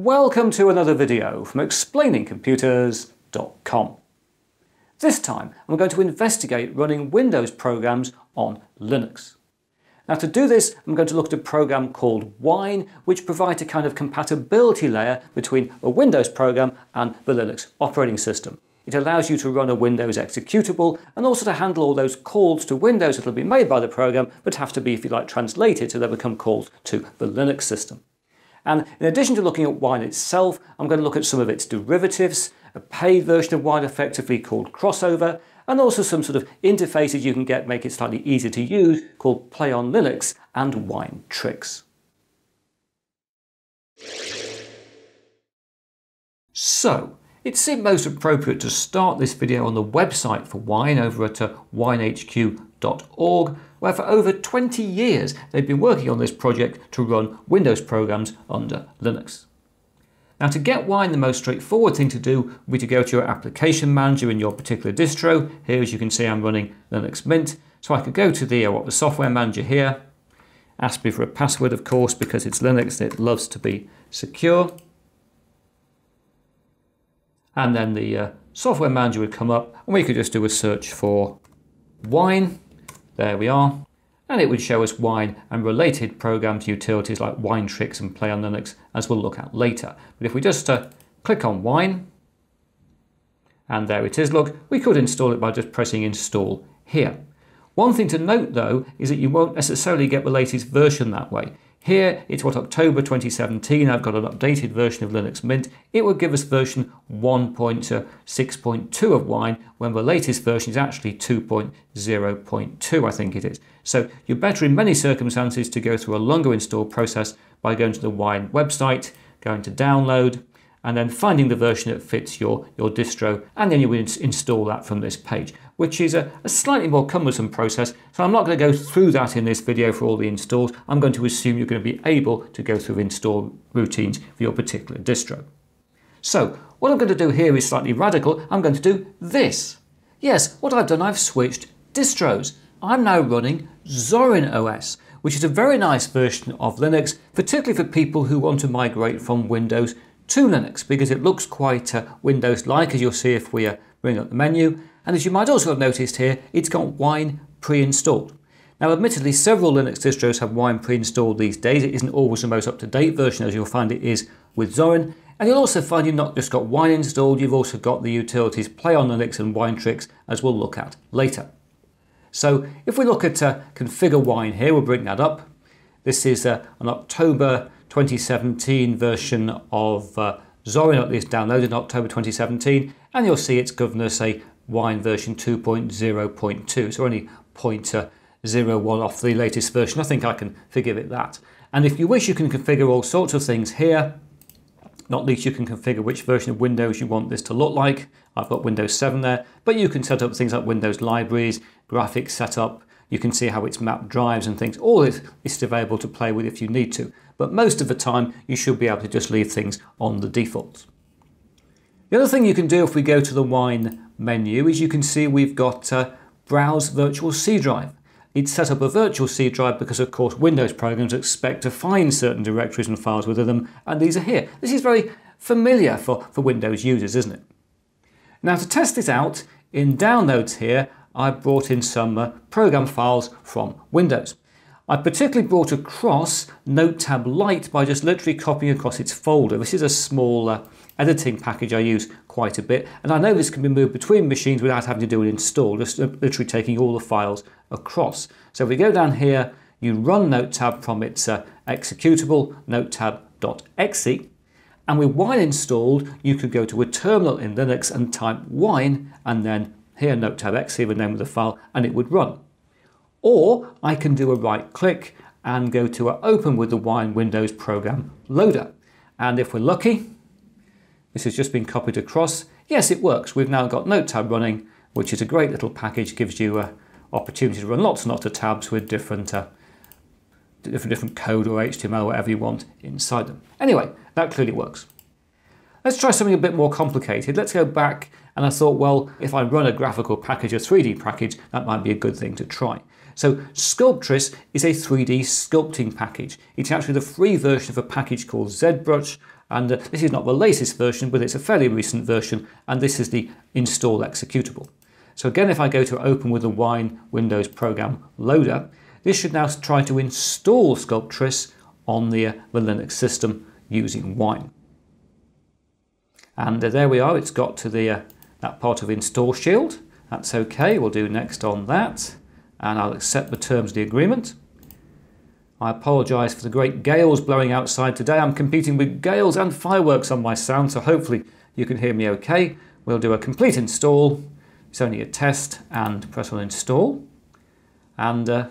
Welcome to another video from explainingcomputers.com. This time I'm going to investigate running Windows programs on Linux. Now to do this I'm going to look at a program called Wine which provides a kind of compatibility layer between a Windows program and the Linux operating system. It allows you to run a Windows executable and also to handle all those calls to Windows that will be made by the program but have to be, if you like, translated so they become calls to the Linux system. And in addition to looking at Wine itself, I'm going to look at some of its derivatives, a paid version of Wine effectively called Crossover, and also some sort of interfaces you can get make it slightly easier to use called PlayOnLinux and Winetricks. So, it seemed most appropriate to start this video on the website for Wine over at uh, winehq.org, where for over 20 years they've been working on this project to run Windows programs under Linux. Now to get Wine, the most straightforward thing to do would be to go to your application manager in your particular distro. Here as you can see I'm running Linux Mint, so I could go to the, uh, what, the software manager here, ask me for a password of course because it's Linux and it loves to be secure and then the uh, software manager would come up and we could just do a search for wine. There we are. And it would show us wine and related programs, utilities like Winetricks and PlayOnLinux, as we'll look at later. But if we just uh, click on wine, and there it is, look, we could install it by just pressing install here. One thing to note though is that you won't necessarily get the latest version that way. Here it's what October 2017, I've got an updated version of Linux Mint. It will give us version 1.6.2 uh, of Wine when the latest version is actually 2.0.2 I think it is. So you're better in many circumstances to go through a longer install process by going to the Wine website, going to download, and then finding the version that fits your, your distro, and then you will install that from this page, which is a, a slightly more cumbersome process. So I'm not going to go through that in this video for all the installs. I'm going to assume you're going to be able to go through install routines for your particular distro. So what I'm going to do here is slightly radical. I'm going to do this. Yes, what I've done, I've switched distros. I'm now running Zorin OS, which is a very nice version of Linux, particularly for people who want to migrate from Windows to Linux because it looks quite uh, Windows-like as you'll see if we uh, bring up the menu. And as you might also have noticed here, it's got Wine pre-installed. Now admittedly several Linux distros have Wine pre-installed these days. It isn't always the most up-to-date version as you'll find it is with Zorin. And you'll also find you've not just got Wine installed, you've also got the utilities PlayOnLinux and Winetricks as we'll look at later. So if we look at uh, configure Wine here, we'll bring that up. This is uh, an October 2017 version of uh, Zorin, at least downloaded in October 2017, and you'll see it's given us a Wine version 2.0.2, so only 0.01 off the latest version. I think I can forgive it that. And if you wish, you can configure all sorts of things here. Not least you can configure which version of Windows you want this to look like. I've got Windows 7 there, but you can set up things like Windows libraries, graphics setup, you can see how it's mapped drives and things. All this is available to play with if you need to but most of the time you should be able to just leave things on the defaults. The other thing you can do if we go to the Wine menu is you can see we've got uh, Browse Virtual C Drive. It's set up a virtual C drive because of course Windows programs expect to find certain directories and files within them and these are here. This is very familiar for, for Windows users, isn't it? Now to test this out, in Downloads here, I brought in some uh, program files from Windows. I particularly brought across NoteTab Light by just literally copying across its folder. This is a small uh, editing package I use quite a bit and I know this can be moved between machines without having to do an install, just literally taking all the files across. So if we go down here, you run NoteTab from its uh, executable notetab.exe and with wine installed you could go to a terminal in Linux and type wine and then here notetab.exe, the name of the file, and it would run. Or I can do a right click and go to Open with the Wine Windows Program Loader. And if we're lucky, this has just been copied across. Yes, it works. We've now got NoteTab running, which is a great little package, gives you an opportunity to run lots and lots of tabs with different, uh, different, different code or HTML, whatever you want inside them. Anyway, that clearly works. Let's try something a bit more complicated. Let's go back and I thought, well, if I run a graphical package, a 3D package, that might be a good thing to try. So Sculptris is a 3D sculpting package. It's actually the free version of a package called ZBrush, And uh, this is not the latest version, but it's a fairly recent version, and this is the install executable. So again, if I go to open with the Wine Windows Program Loader, this should now try to install Sculptris on the, uh, the Linux system using Wine. And uh, there we are, it's got to the uh, that part of install shield. That's okay, we'll do next on that. And I'll accept the terms of the agreement. I apologise for the great gales blowing outside today. I'm competing with gales and fireworks on my sound, so hopefully you can hear me okay. We'll do a complete install. It's only a test and press on install. And uh,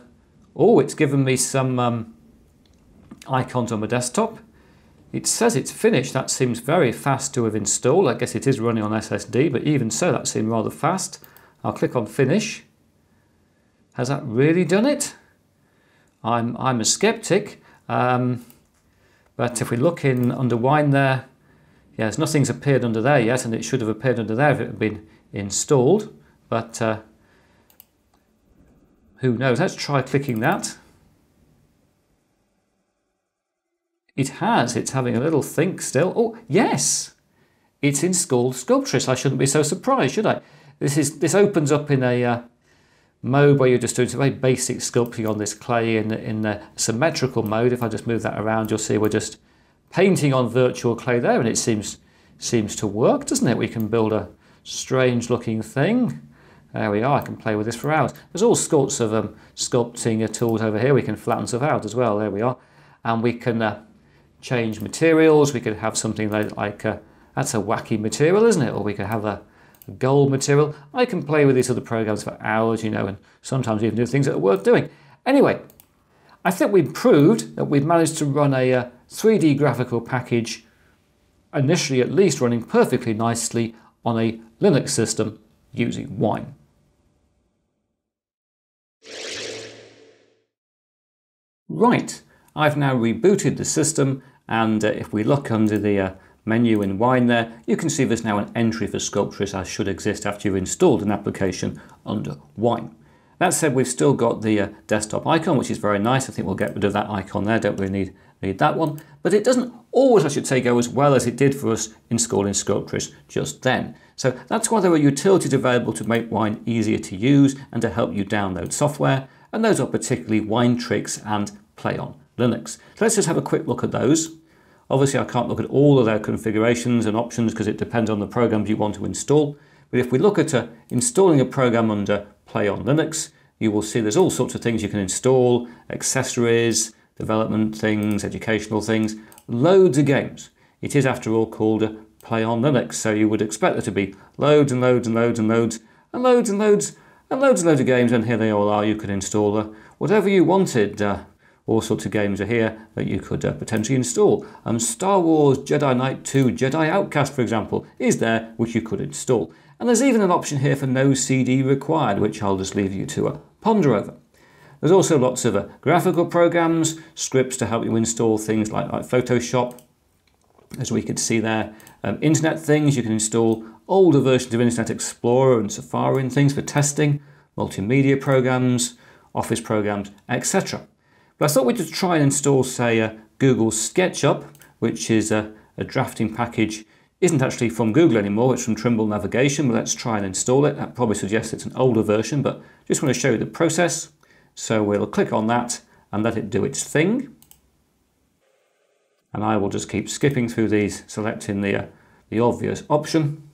oh, it's given me some um, icons on my desktop. It says it's finished. That seems very fast to have installed. I guess it is running on SSD, but even so, that seemed rather fast. I'll click on finish. Has that really done it? I'm, I'm a skeptic. Um, but if we look in under wine there, yes, nothing's appeared under there yet, and it should have appeared under there if it had been installed. But uh, who knows? Let's try clicking that. It has. It's having a little think still. Oh, yes. It's installed Sculptris. I shouldn't be so surprised, should I? This is this opens up in a uh, mode where you're just doing some very basic sculpting on this clay in, in the symmetrical mode. If I just move that around, you'll see we're just painting on virtual clay there, and it seems seems to work, doesn't it? We can build a strange looking thing. There we are, I can play with this for hours. There's all sorts of um, sculpting tools over here. We can flatten stuff out as well, there we are. And we can uh, change materials. We could have something like, uh, that's a wacky material, isn't it? Or we could have a, gold material. I can play with these other programs for hours, you know, and sometimes even do things that are worth doing. Anyway, I think we've proved that we've managed to run a, a uh, 3D graphical package, initially at least running perfectly nicely on a Linux system using Wine. Right, I've now rebooted the system and uh, if we look under the uh, menu in Wine there, you can see there's now an entry for Sculptris as should exist after you've installed an application under Wine. That said, we've still got the uh, desktop icon, which is very nice. I think we'll get rid of that icon there. Don't really need, need that one. But it doesn't always, I should say, go as well as it did for us in installing Sculptris just then. So that's why there are utilities available to make Wine easier to use and to help you download software. And those are particularly Winetricks and Play-On. Linux. So let's just have a quick look at those. Obviously I can't look at all of their configurations and options because it depends on the programs you want to install. But if we look at uh, installing a program under PlayOnLinux, you will see there's all sorts of things you can install, accessories, development things, educational things, loads of games. It is after all called PlayOnLinux, so you would expect there to be loads and loads and loads and loads and loads and loads and loads and loads of games, and here they all are. You can install uh, whatever you wanted. Uh, all sorts of games are here that you could uh, potentially install. Um, Star Wars Jedi Knight 2 Jedi Outcast, for example, is there, which you could install. And there's even an option here for no CD required, which I'll just leave you to uh, ponder over. There's also lots of uh, graphical programs, scripts to help you install things like, like Photoshop, as we could see there. Um, internet things, you can install older versions of Internet Explorer and Safari and things for testing, multimedia programs, office programs, etc. But I thought we'd just try and install, say, uh, Google SketchUp, which is a, a, drafting package. Isn't actually from Google anymore, it's from Trimble Navigation, but let's try and install it. That probably suggests it's an older version, but just want to show you the process. So we'll click on that and let it do its thing. And I will just keep skipping through these, selecting the, uh, the obvious option.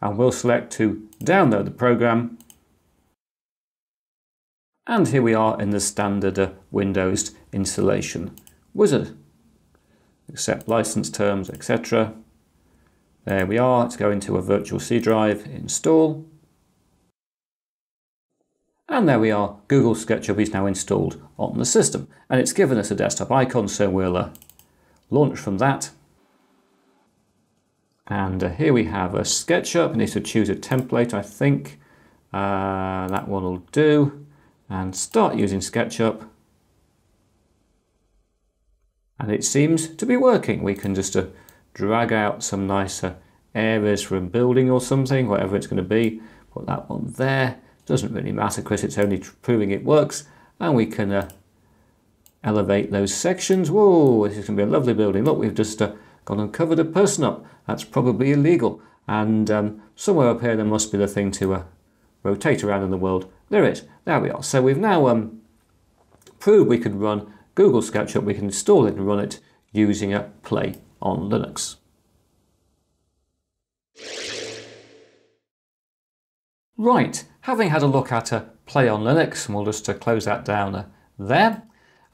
And we'll select to download the program and here we are in the standard uh, Windows installation wizard. Accept license terms, etc. There we are. Let's go into a virtual C drive, install. And there we are. Google SketchUp is now installed on the system. And it's given us a desktop icon, so we'll uh, launch from that. And uh, here we have a SketchUp. I need to choose a template, I think. Uh, that one will do and start using SketchUp. And it seems to be working. We can just uh, drag out some nicer areas a building or something, whatever it's going to be. Put that one there. Doesn't really matter, Chris. It's only proving it works. And we can uh, elevate those sections. Whoa, this is going to be a lovely building. Look, we've just uh, gone and covered a person up. That's probably illegal. And um, somewhere up here there must be the thing to uh, rotate around in the world. There it is. There we are. So we've now um, proved we can run Google SketchUp. We can install it and run it using a Play on Linux. Right, having had a look at a PlayOnLinux, and we'll just uh, close that down uh, there,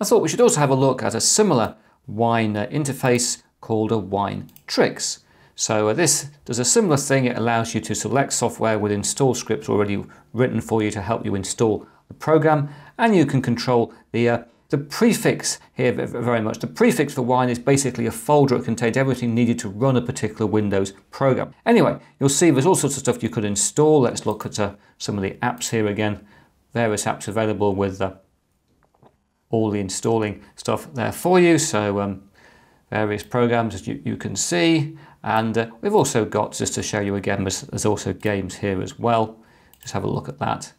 I thought we should also have a look at a similar Wine uh, interface called a Wine Tricks. So uh, this does a similar thing. It allows you to select software with install scripts already written for you to help you install the program, and you can control the uh, the prefix here very much. The prefix for wine is basically a folder that contains everything needed to run a particular Windows program. Anyway, you'll see there's all sorts of stuff you could install. Let's look at uh, some of the apps here again. Various apps available with uh, all the installing stuff there for you. So um, various programs as you, you can see. And uh, we've also got, just to show you again, there's, there's also games here as well. Just have a look at that.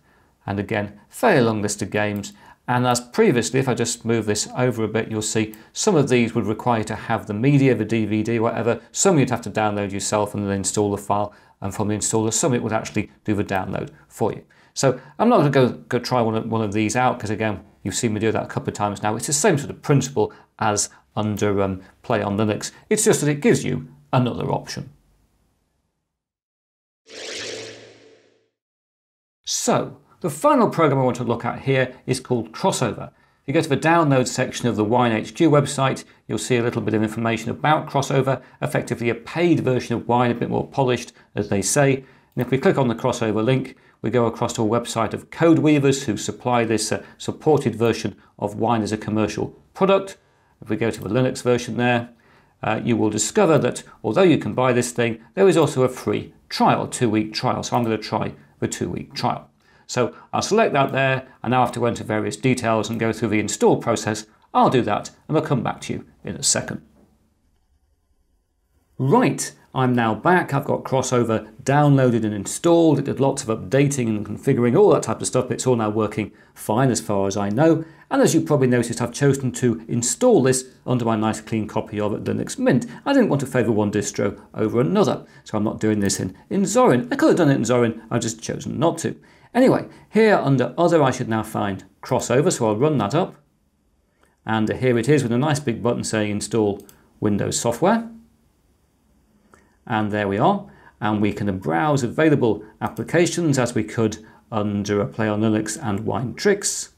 And again, fairly long list of games. And as previously, if I just move this over a bit, you'll see some of these would require you to have the media, the DVD, whatever. Some you'd have to download yourself and then install the file. And from the installer, some it would actually do the download for you. So I'm not going to go, go try one of, one of these out because again, you've seen me do that a couple of times now. It's the same sort of principle as under um, PlayOnLinux. It's just that it gives you another option. So, the final program I want to look at here is called Crossover. If you go to the download section of the WineHQ website, you'll see a little bit of information about Crossover, effectively a paid version of Wine, a bit more polished, as they say. And if we click on the Crossover link, we go across to a website of CodeWeavers who supply this uh, supported version of Wine as a commercial product. If we go to the Linux version there, uh, you will discover that although you can buy this thing, there is also a free trial, two-week trial. So I'm going to try the two-week trial. So I'll select that there, and now I have to enter various details and go through the install process. I'll do that, and I'll come back to you in a second. Right, I'm now back. I've got Crossover downloaded and installed. It did lots of updating and configuring, all that type of stuff. It's all now working fine as far as I know. And as you probably noticed, I've chosen to install this under my nice clean copy of Linux Mint. I didn't want to favour one distro over another, so I'm not doing this in, in Zorin. I could have done it in Zorin, I've just chosen not to. Anyway, here under Other I should now find Crossover, so I'll run that up. And here it is with a nice big button saying Install Windows Software. And there we are. And we can browse available applications as we could under a PlayOnLinux and Winetricks.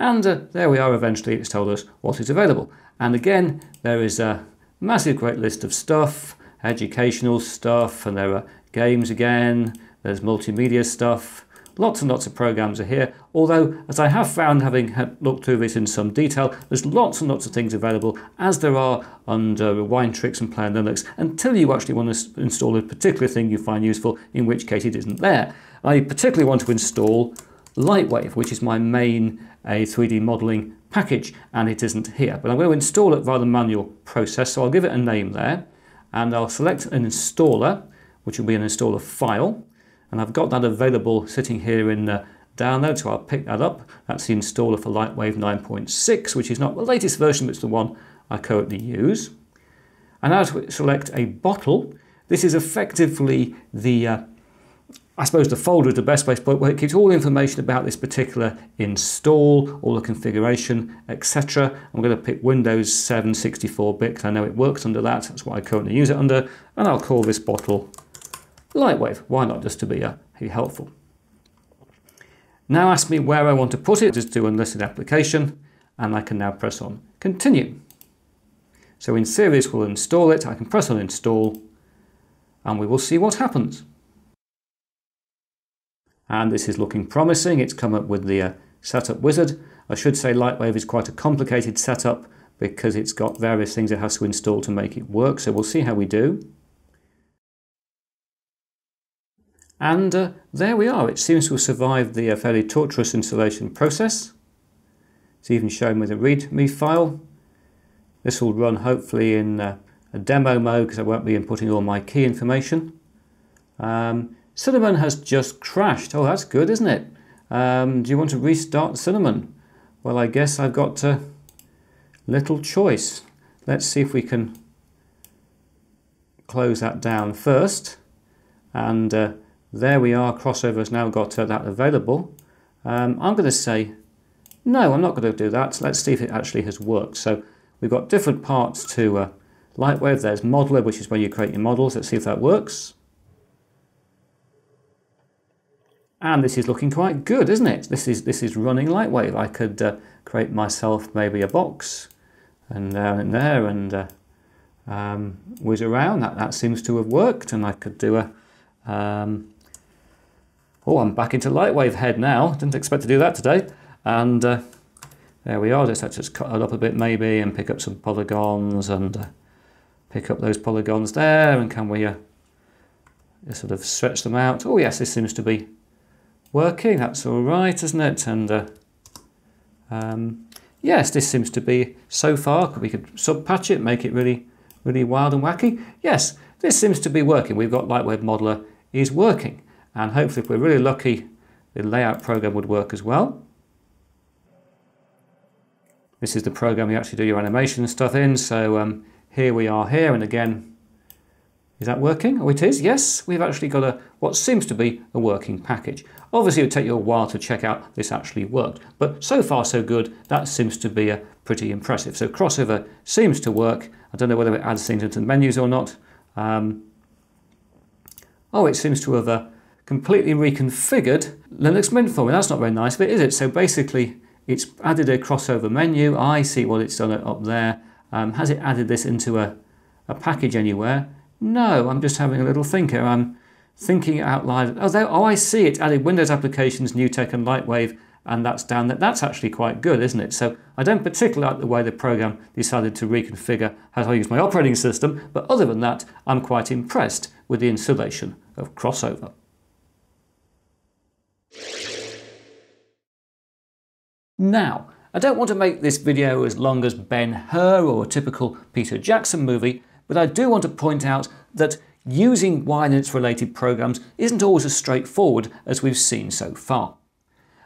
And uh, there we are, eventually it's told us what is available. And again, there is a massive great list of stuff, educational stuff, and there are games again, there's multimedia stuff, lots and lots of programs are here. Although, as I have found, having looked through this in some detail, there's lots and lots of things available, as there are under Winetricks and PlayOnLinux, until you actually want to install a particular thing you find useful, in which case it isn't there. I particularly want to install Lightwave, which is my main a 3D modeling package, and it isn't here. But I'm going to install it via the manual process, so I'll give it a name there, and I'll select an installer, which will be an installer file, and I've got that available sitting here in the download, so I'll pick that up. That's the installer for Lightwave 9.6, which is not the latest version, but it's the one I currently use. And now to select a bottle. This is effectively the, uh, I suppose the folder is the best place, where it keeps all the information about this particular install, all the configuration, etc. I'm going to pick Windows 7 64-bit because I know it works under that. That's what I currently use it under. And I'll call this bottle Lightwave. Why not, just to be, uh, helpful. Now ask me where I want to put it. Just do unlisted application, and I can now press on continue. So in series we'll install it. I can press on install, and we will see what happens. And this is looking promising. It's come up with the uh, setup wizard. I should say Lightwave is quite a complicated setup because it's got various things it has to install to make it work. So we'll see how we do. And uh, there we are. It seems to have survived the uh, fairly torturous installation process. It's even shown with a README file. This will run hopefully in uh, a demo mode because I won't be inputting all my key information. Um, Cinnamon has just crashed. Oh, that's good, isn't it? Um, do you want to restart Cinnamon? Well, I guess I've got uh, little choice. Let's see if we can close that down first. And uh, there we are, crossover has now got uh, that available. Um, I'm going to say, no, I'm not going to do that. Let's see if it actually has worked. So we've got different parts to uh, Lightwave. There's Modeler, which is where you create your models. Let's see if that works. And this is looking quite good, isn't it? This is this is running Lightwave. I could uh, create myself maybe a box and there and there and uh, um, whiz around. That, that seems to have worked. And I could do a... Um, oh, I'm back into Lightwave head now. Didn't expect to do that today. And uh, there we are. Just, let's just cut it up a bit maybe and pick up some polygons and uh, pick up those polygons there. And can we uh, sort of stretch them out? Oh yes, this seems to be working. That's all right, isn't it? And uh, um, yes, this seems to be so far. We could sub-patch it, make it really, really wild and wacky. Yes, this seems to be working. We've got Lightwave Modeler is working. And hopefully, if we're really lucky, the layout program would work as well. This is the program you actually do your animation stuff in. So um, here we are here, and again, is that working? Oh, it is. Yes, we've actually got a what seems to be a working package. Obviously, it would take you a while to check out this actually worked, but so far so good. That seems to be a pretty impressive. So crossover seems to work. I don't know whether it adds things into the menus or not. Um, oh, it seems to have uh, completely reconfigured Linux Mint for me. That's not very nice of it, is it? So basically, it's added a crossover menu. I see what it's done up there. Um, has it added this into a, a package anywhere? No, I'm just having a little thinker. I'm thinking out loud. Oh, there, oh, I see it. Added Windows applications, NewTek and Lightwave, and that's down there. That's actually quite good, isn't it? So I don't particularly like the way the program decided to reconfigure how I use my operating system, but other than that, I'm quite impressed with the installation of Crossover. Now, I don't want to make this video as long as Ben-Hur or a typical Peter Jackson movie, but I do want to point out that using Wine and its related programs isn't always as straightforward as we've seen so far.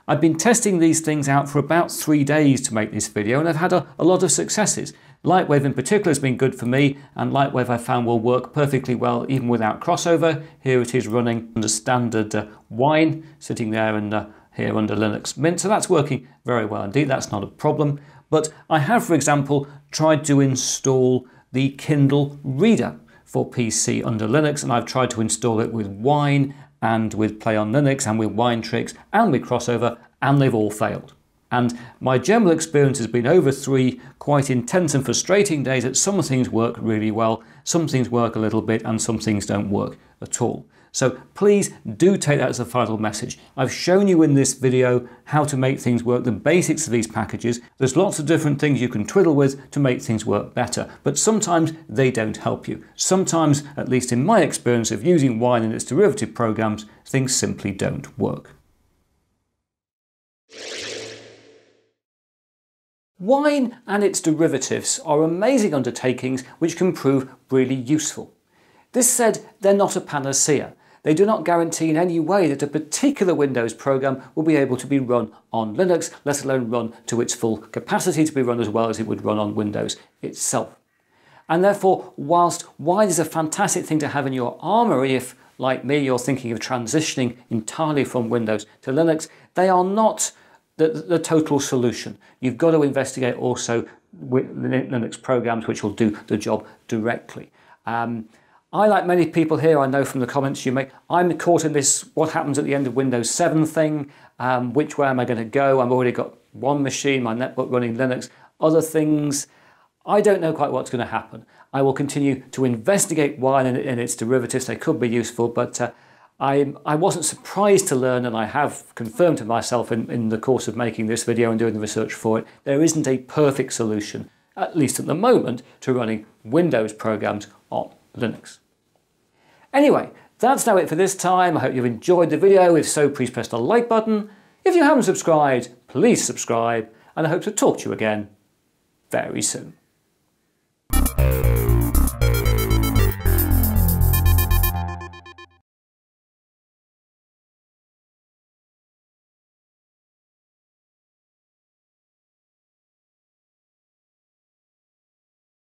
I've been testing these things out for about three days to make this video and I've had a, a lot of successes. Lightwave in particular has been good for me and Lightwave I found will work perfectly well even without crossover. Here it is running under standard uh, wine sitting there and uh, here under Linux Mint so that's working very well indeed that's not a problem but I have for example tried to install the Kindle Reader for PC under Linux and I've tried to install it with Wine and with PlayOnLinux and with Winetricks and with Crossover and they've all failed. And my general experience has been over three quite intense and frustrating days that some things work really well, some things work a little bit and some things don't work at all. So please do take that as a final message. I've shown you in this video how to make things work, the basics of these packages. There's lots of different things you can twiddle with to make things work better, but sometimes they don't help you. Sometimes, at least in my experience of using Wine and its derivative programs, things simply don't work. Wine and its derivatives are amazing undertakings which can prove really useful. This said, they're not a panacea. They do not guarantee in any way that a particular Windows program will be able to be run on Linux, let alone run to its full capacity to be run as well as it would run on Windows itself. And therefore, whilst Wine is a fantastic thing to have in your armory if, like me, you're thinking of transitioning entirely from Windows to Linux, they are not the, the total solution. You've got to investigate also Linux programs which will do the job directly. Um, I, like many people here, I know from the comments you make, I'm caught in this what happens at the end of Windows 7 thing. Um, which way am I going to go? I've already got one machine, my netbook running Linux, other things. I don't know quite what's going to happen. I will continue to investigate wine and, and its derivatives. They could be useful, but uh, I, I wasn't surprised to learn, and I have confirmed to myself in, in the course of making this video and doing the research for it, there isn't a perfect solution, at least at the moment, to running Windows programs on Linux. Anyway, that's now it for this time. I hope you've enjoyed the video. If so, please press the like button. If you haven't subscribed, please subscribe, and I hope to talk to you again very soon.